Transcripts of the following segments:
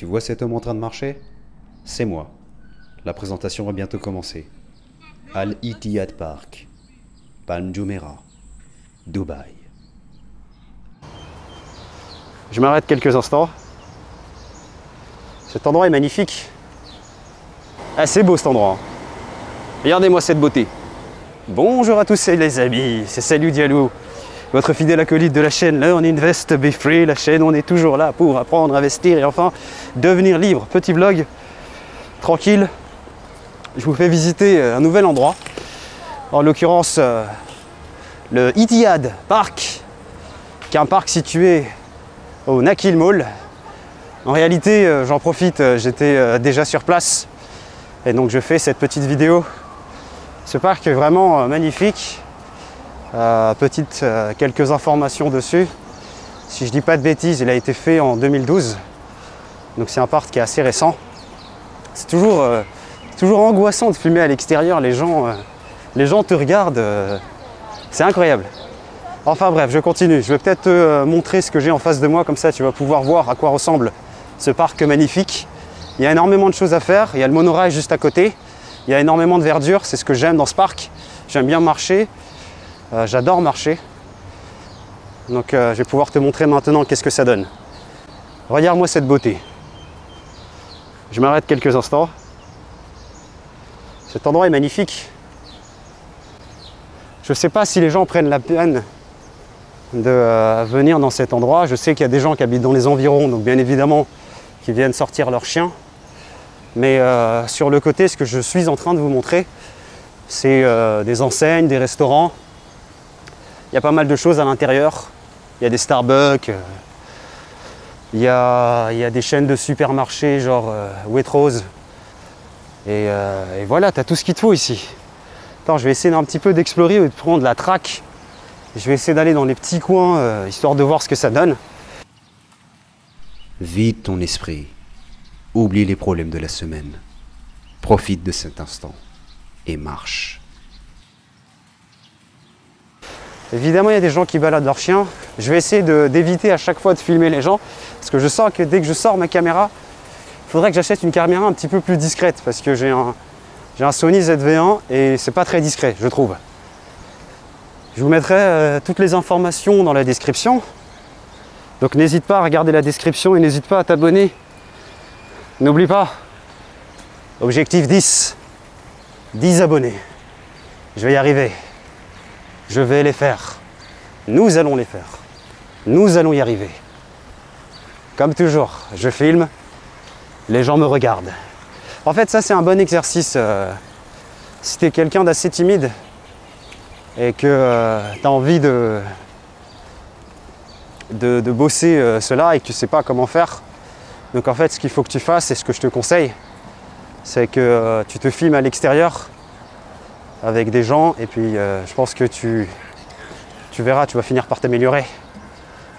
Tu vois cet homme en train de marcher? C'est moi. La présentation va bientôt commencer. Al Ittihad Park, Palm Jumeirah, Dubaï. Je m'arrête quelques instants. Cet endroit est magnifique. C'est beau cet endroit. Regardez-moi cette beauté. Bonjour à tous les amis, c'est Salut Diallo, votre fidèle acolyte de la chaîne Learn Invest Be Free, la chaîne on est toujours là pour apprendre, investir et enfin devenir libre. Petit vlog tranquille. Je vous fais visiter un nouvel endroit. En l'occurrence, euh, le Ittihad Park, qui est un parc situé au Nakil Mall. En réalité, euh, j'en profite, euh, j'étais déjà sur place et donc je fais cette petite vidéo ce parc est vraiment euh, magnifique. Euh, petite, euh, quelques informations dessus. Si je dis pas de bêtises, il a été fait en 2012. Donc c'est un parc qui est assez récent. C'est toujours, toujours angoissant de filmer à l'extérieur. Les gens, les gens te regardent. c'est incroyable. Enfin bref, je continue. Je vais peut-être te montrer ce que j'ai en face de moi, comme ça tu vas pouvoir voir à quoi ressemble ce parc magnifique. Il y a énormément de choses à faire. Il y a le monorail juste à côté. Il y a énormément de verdure, c'est ce que j'aime dans ce parc. J'aime bien marcher, euh, j'adore marcher. Donc euh, je vais pouvoir te montrer maintenant qu'est-ce que ça donne. Regarde-moi cette beauté. Je m'arrête quelques instants. Cet endroit est magnifique. Je ne sais pas si les gens prennent la peine de euh, venir dans cet endroit. Je sais qu'il y a des gens qui habitent dans les environs, donc bien évidemment, qui viennent sortir leurs chiens. Mais sur le côté, ce que je suis en train de vous montrer, c'est des enseignes, des restaurants. Il y a pas mal de choses à l'intérieur. Il y a des Starbucks, euh, il, y a, des chaînes de supermarchés genre Waitrose. Et, et voilà, tu as tout ce qu'il te faut ici. Attends, je vais essayer un petit peu d'explorer et de prendre la traque. Je vais essayer d'aller dans les petits coins, histoire de voir ce que ça donne. Vide ton esprit. Oublie les problèmes de la semaine. Profite de cet instant et marche. Évidemment, il y a des gens qui baladent leurs chiens. Je vais essayer d'éviter à chaque fois de filmer les gens parce que je sens que dès que je sors ma caméra, il faudrait que j'achète une caméra un petit peu plus discrète parce que j'ai un, un, Sony ZV1 et c'est pas très discret, je trouve. Je vous mettrai euh, toutes les informations dans la description. Donc n'hésite pas à regarder la description et n'hésite pas à t'abonner N'oublie pas, objectif 10, 10 abonnés. Je vais y arriver. Je vais les faire. Nous allons les faire. Nous allons y arriver. Comme toujours, je filme, les gens me regardent. En fait, ça c'est un bon exercice. Euh, si tu es quelqu'un d'assez timide et que euh, tu as envie de, de, bosser euh, cela et que tu sais pas comment faire, donc en fait, ce qu'il faut que tu fasses, et ce que je te conseille, c'est que euh, tu te filmes à l'extérieur avec des gens, et puis euh, je pense que tu, tu verras, tu vas finir par t'améliorer.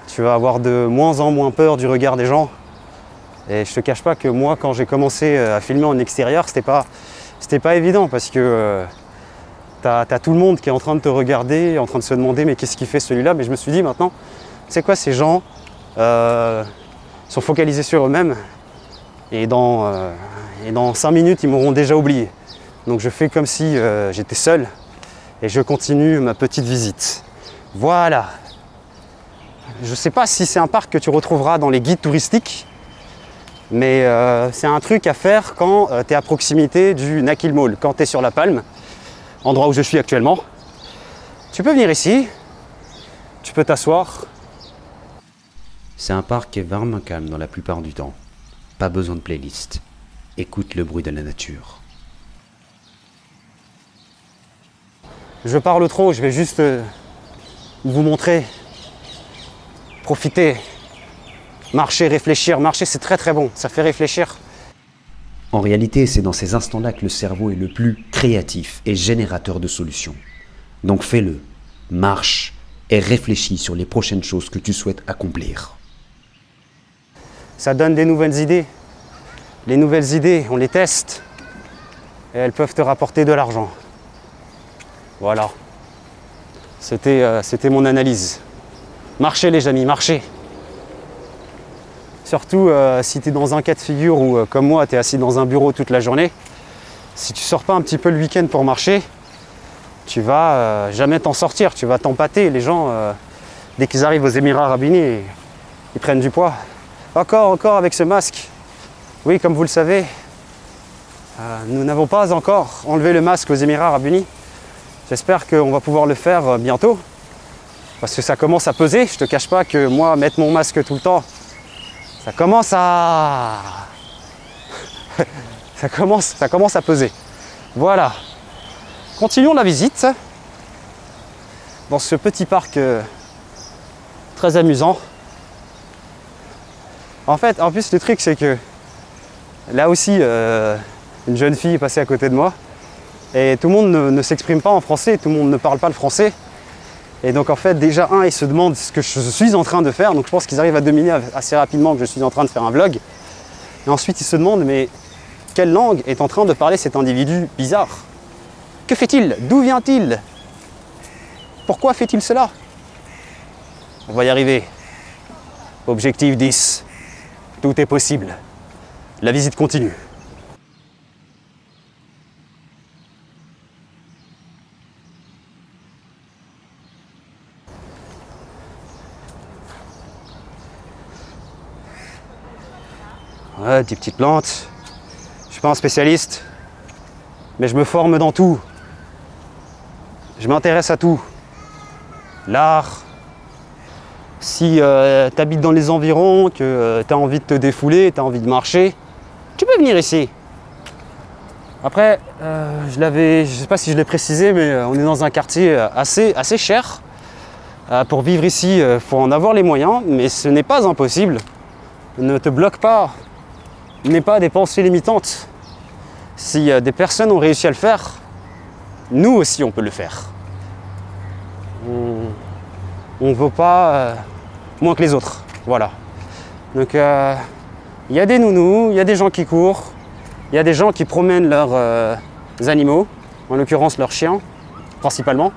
Tu vas avoir de moins en moins peur du regard des gens. Et je te cache pas que moi, quand j'ai commencé euh, à filmer en extérieur, c'était pas, pas évident parce que tu as, tout le monde qui est en train de te regarder, en train de se demander mais qu'est-ce qu'il fait celui-là? Mais je me suis dit maintenant, c'est quoi ces gens sont focalisés sur eux-mêmes et dans, euh, et dans 5 minutes, ils m'auront déjà oublié. Donc je fais comme si euh, j'étais seul et je continue ma petite visite. Voilà. Je ne sais pas si c'est un parc que tu retrouveras dans les guides touristiques, mais euh, c'est un truc à faire quand tu es à proximité du Nakil Mall, quand tu es sur la Palme, endroit où je suis actuellement. Tu peux venir ici, tu peux t'asseoir, c'est un parc qui est vraiment calme dans la plupart du temps. Pas besoin de playlist. Écoute le bruit de la nature. Je parle trop, je vais juste euh, vous montrer. Profiter. Marcher, réfléchir. Marcher, c'est très très bon. Ça fait réfléchir. En réalité, c'est dans ces instants-là que le cerveau est le plus créatif et générateur de solutions. Donc fais-le. Marche et réfléchis sur les prochaines choses que tu souhaites accomplir ça donne des nouvelles idées. Les nouvelles idées, on les teste et elles peuvent te rapporter de l'argent. Voilà. C'était euh, mon analyse. Marchez les amis, marchez. Surtout euh, si tu es dans un cas de figure où, euh, comme moi, tu es assis dans un bureau toute la journée. Si tu sors pas un petit peu le week-end pour marcher, tu vas jamais t'en sortir. Tu vas t'empâter. Les gens, dès qu'ils arrivent aux Émirats Arabes Unis, ils prennent du poids. Encore, encore avec ce masque. Oui, comme vous le savez, nous n'avons pas encore enlevé le masque aux Émirats Arabes Unis. J'espère qu'on va pouvoir le faire euh, bientôt. Parce que ça commence à peser. Je te cache pas que moi, mettre mon masque tout le temps, ça commence à. ça, commence, ça commence à peser. Voilà. Continuons la visite dans ce petit parc euh, très amusant. En fait, en plus, le truc, c'est que là aussi, euh, une jeune fille est passée à côté de moi et tout le monde ne, s'exprime pas en français, tout le monde ne parle pas le français. Et donc, en fait, déjà, un, ils se demandent ce que je suis en train de faire. Donc, je pense qu'ils arrivent à dominer assez rapidement que je suis en train de faire un vlog. Et ensuite, ils se demandent, mais quelle langue est en train de parler cet individu bizarre? Que fait-il? D'où vient-il? Pourquoi fait-il cela? On va y arriver. Objectif 10. Tout est possible. La visite continue. Ouais, des petites plantes. Je suis pas un spécialiste, mais je me forme dans tout. Je m'intéresse à tout. L'art. Si tu habites dans les environs, que tu as envie de te défouler, tu as envie de marcher, tu peux venir ici. Après, euh, je l'avais, je sais pas si je l'ai précisé, mais euh, on est dans un quartier euh, assez, assez cher. Euh, pour vivre ici, il faut en avoir les moyens, mais ce n'est pas impossible. Ne te bloque pas n'est pas des pensées limitantes. Si euh, des personnes ont réussi à le faire, nous aussi on peut le faire. On ne vaut pas euh, moins que les autres. Voilà. Donc euh, il y a des nounous, il y a des gens qui courent, il y a des gens qui promènent leurs animaux, en l'occurrence leurs chiens, principalement.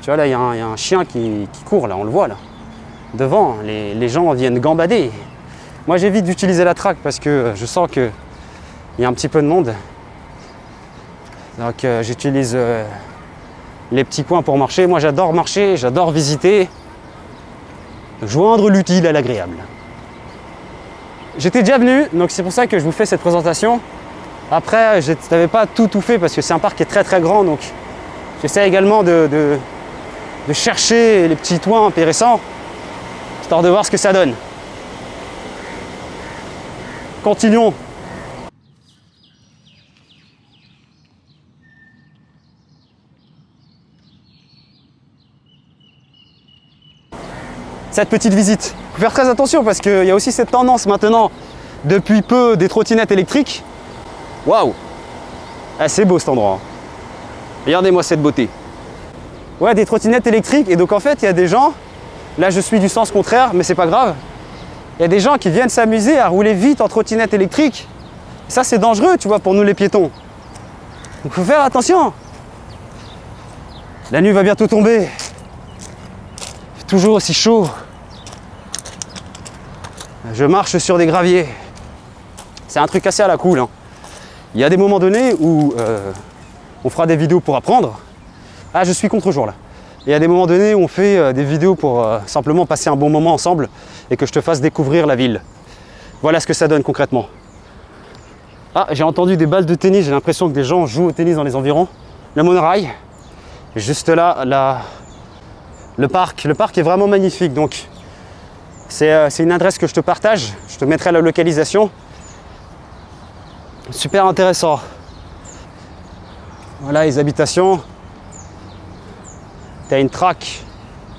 Tu vois là, il y, a un- chien qui, court là, on le voit là. Devant, les gens viennent gambader. Moi j'évite d'utiliser la traque parce que je sens qu'il y a un petit peu de monde. Donc euh, j'utilise euh, les petits coins pour marcher. Moi j'adore marcher, j'adore visiter. Joindre l'utile à l'agréable. J'étais déjà venu, donc c'est pour ça que je vous fais cette présentation. Après, je n'avais pas tout tout fait parce que c'est un parc qui est très très grand, donc j'essaie également de, de- de chercher les petits toits intéressants, histoire de voir ce que ça donne. Continuons. Cette petite visite. Faut faire très attention parce qu'il y a aussi cette tendance maintenant, depuis peu, des trottinettes électriques. Waouh Ah, C'est beau cet endroit. hein. Regardez-moi cette beauté. Ouais, des trottinettes électriques. Et donc en fait, il y a des gens, là je suis du sens contraire, mais c'est pas grave. Il y a des gens qui viennent s'amuser à rouler vite en trottinette électrique. Ça, c'est dangereux, tu vois, pour nous les piétons. Il faut faire attention. La nuit va bientôt tomber. Toujours aussi chaud. Je marche sur des graviers. C'est un truc assez à la cool. hein. Il y a des moments donnés où euh, on fera des vidéos pour apprendre. Ah, je suis contre-jour là. Et a des moments donnés on fait euh, des vidéos pour euh, simplement passer un bon moment ensemble et que je te fasse découvrir la ville. Voilà ce que ça donne concrètement. Ah, j'ai entendu des balles de tennis, j'ai l'impression que des gens jouent au tennis dans les environs. Le monorail, juste là, là, le parc. Le parc est vraiment magnifique, donc euh, c'est une adresse que je te partage. Je te mettrai la localisation. Super intéressant. Voilà les habitations. Tu as une traque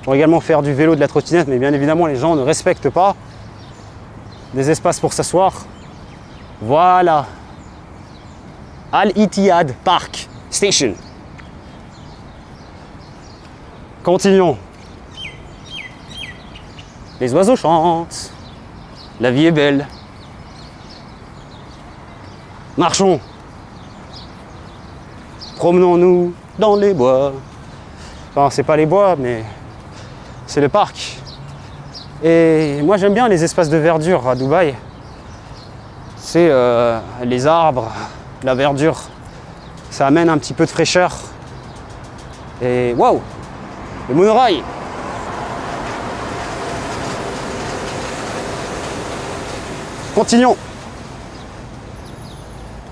pour également faire du vélo, de la trottinette, mais bien évidemment les gens ne respectent pas. Des espaces pour s'asseoir. Voilà. Al-Ittihad Park Station. Continuons. Les oiseaux chantent. La vie est belle. Marchons. Promenons-nous dans les bois. Enfin, c'est pas les bois, mais c'est le parc. Et moi j'aime bien les espaces de verdure à Dubaï. C'est euh, les arbres, la verdure. Ça amène un petit peu de fraîcheur. Et waouh Le monorail Continuons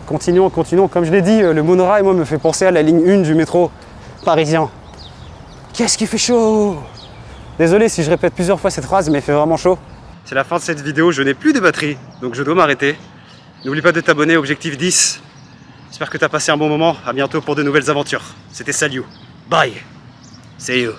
Continuons, continuons. Comme je l'ai dit, le monorail, moi, me fait penser à la ligne 1 du métro parisien. Qu'est-ce qui fait chaud Désolé si je répète plusieurs fois cette phrase, mais il fait vraiment chaud. C'est la fin de cette vidéo, je n'ai plus de batterie, donc je dois m'arrêter. N'oublie pas de t'abonner, objectif 10. J'espère que tu as passé un bon moment, à bientôt pour de nouvelles aventures. C'était Saliu. Bye See you